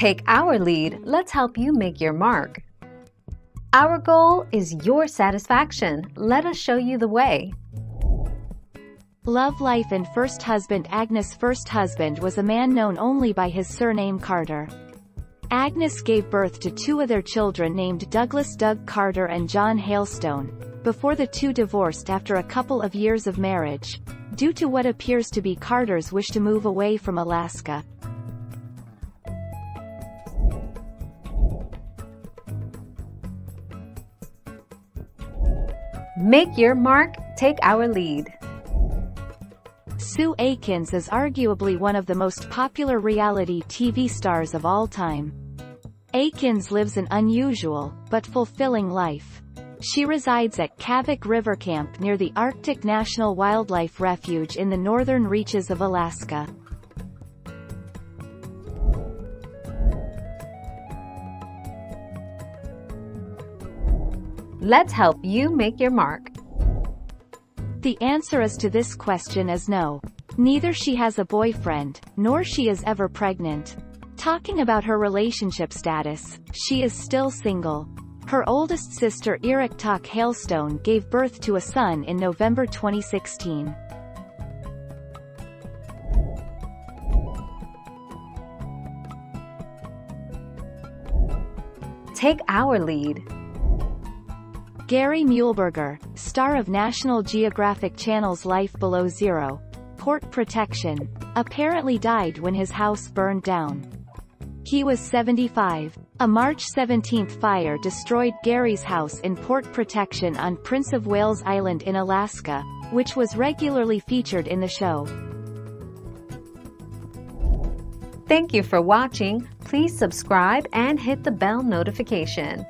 Take our lead, let's help you make your mark. Our goal is your satisfaction. Let us show you the way. Love life and first husband Agnes' first husband was a man known only by his surname Carter. Agnes gave birth to two other children named Douglas Doug Carter and John Hailstone, before the two divorced after a couple of years of marriage, due to what appears to be Carter's wish to move away from Alaska. Make your mark, take our lead. Sue Aikens is arguably one of the most popular reality TV stars of all time. Aikens lives an unusual, but fulfilling life. She resides at Kavik River Camp near the Arctic National Wildlife Refuge in the northern reaches of Alaska. Let's help you make your mark. The answer is to this question is no. Neither she has a boyfriend, nor she is ever pregnant. Talking about her relationship status, she is still single. Her oldest sister Eric Iriktok Hailstone gave birth to a son in November 2016. Take our lead. Gary Muehlberger, star of National Geographic Channel's Life Below Zero, Port Protection, apparently died when his house burned down. He was 75. A March 17 fire destroyed Gary's house in Port Protection on Prince of Wales Island in Alaska, which was regularly featured in the show. Thank you for watching. Please subscribe and hit the bell notification.